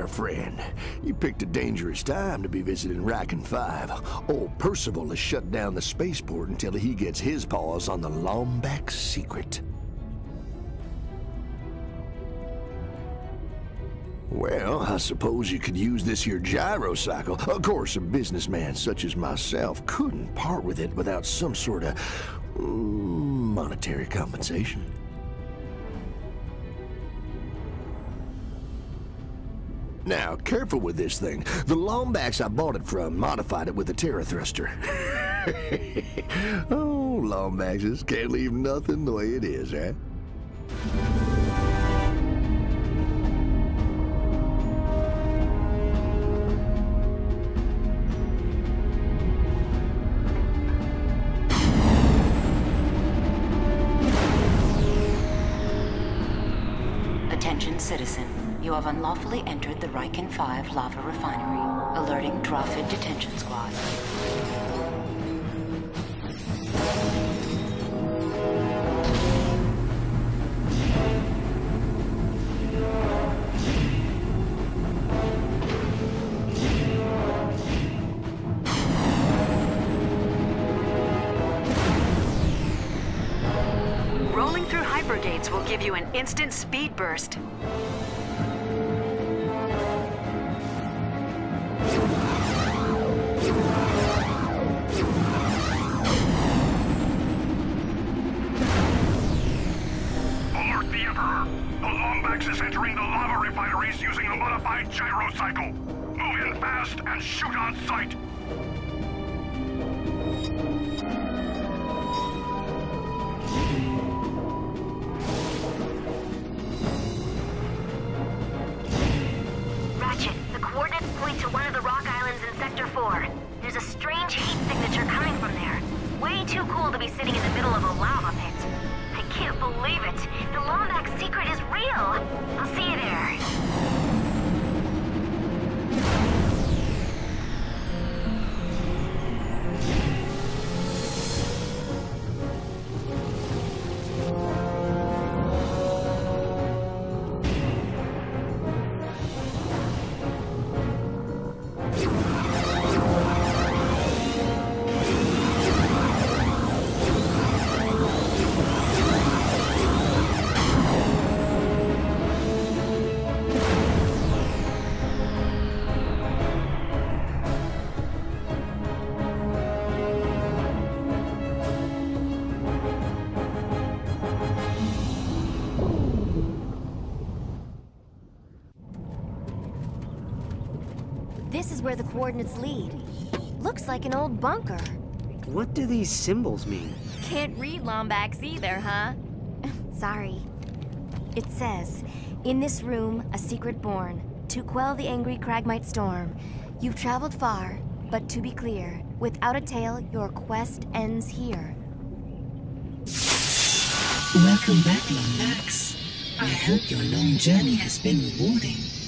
there, friend. You picked a dangerous time to be visiting Rykan 5. Old Percival has shut down the spaceport until he gets his paws on the Lombax secret. Well, I suppose you could use this here gyrocycle. Of course, a businessman such as myself couldn't part with it without some sort of mm, monetary compensation. Now, careful with this thing. The Lombax I bought it from modified it with a Terra thruster. oh, Lombaxes can't leave nothing the way it is, eh? Attention citizen. You have unlawfully entered the Rykan 5 lava refinery. Alerting Drawford Detention Squad. Give you an instant speed burst. The Lombax is entering the lava refineries using a modified gyrocycle. Move in fast and shoot on sight! To one of the rock islands in Sector 4. There's a strange heat signature coming from there. Way too cool to be sitting in the middle of a lava pit. I can't believe it. The Lombax secret is real. I'll see you there. This is where the coordinates lead. Looks like an old bunker. What do these symbols mean? Can't read Lombax either, huh? Sorry. It says, In this room, a secret born, to quell the angry Cragmite storm. You've traveled far, but to be clear, without a tale, your quest ends here. Welcome back, Lombax. I hope your long journey has been rewarding.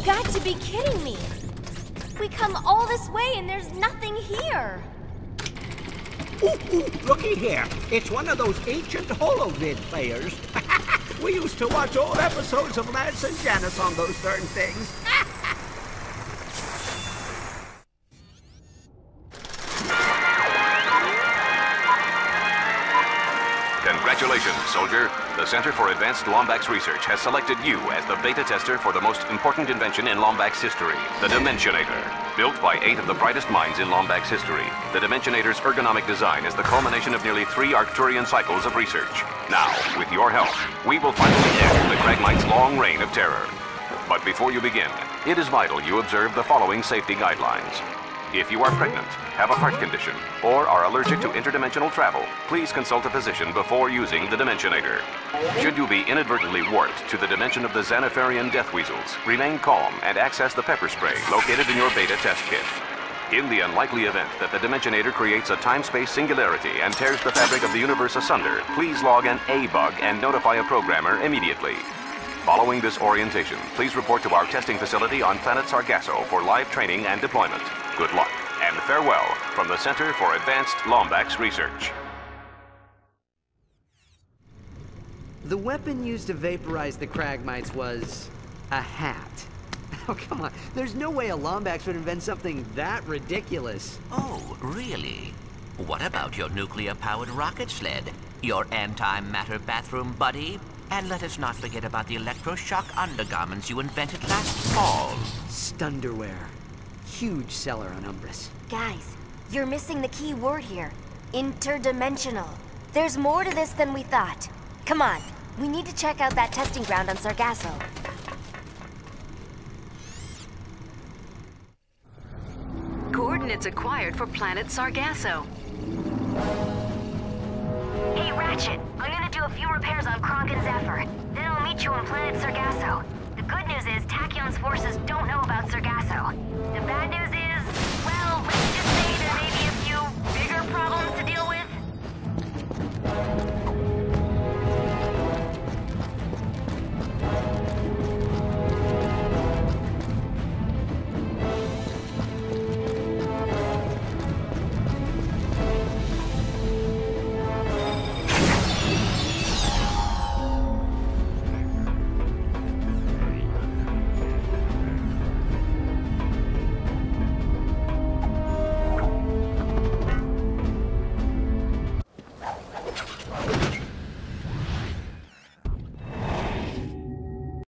You've got to be kidding me! We come all this way and there's nothing here! Ooh, ooh, looky here. It's one of those ancient holovid players. we used to watch old episodes of Lance and Janice on those darn things. Congratulations, soldier. The Center for Advanced Lombax Research has selected you as the beta tester for the most important invention in Lombax history, the Dimensionator. Built by eight of the brightest minds in Lombax history, the Dimensionator's ergonomic design is the culmination of nearly three Arcturian cycles of research. Now, with your help, we will finally end the Cragmite's long reign of terror. But before you begin, it is vital you observe the following safety guidelines. If you are pregnant, have a heart condition, or are allergic to interdimensional travel, please consult a physician before using the Dimensionator. Should you be inadvertently warped to the dimension of the Xanatharian death weasels, remain calm and access the pepper spray located in your beta test kit. In the unlikely event that the Dimensionator creates a time-space singularity and tears the fabric of the universe asunder, please log an A-bug and notify a programmer immediately. Following this orientation, please report to our testing facility on planet Sargasso for live training and deployment. Good luck, and farewell from the Center for Advanced Lombax Research. The weapon used to vaporize the Cragmites was... a hat. Oh, come on. There's no way a Lombax would invent something that ridiculous. Oh, really? What about your nuclear-powered rocket sled? Your antimatter bathroom buddy? And let us not forget about the electroshock undergarments you invented last fall. Stunderwear. Huge seller on Umbris. Guys, you're missing the key word here. Interdimensional. There's more to this than we thought. Come on, we need to check out that testing ground on Sargasso. Coordinates acquired for planet Sargasso. Hey, Ratchet, I'm gonna do a few repairs on Kronk and Zephyr. Then I'll meet you on planet Sargasso. The good news is Tachyon's forces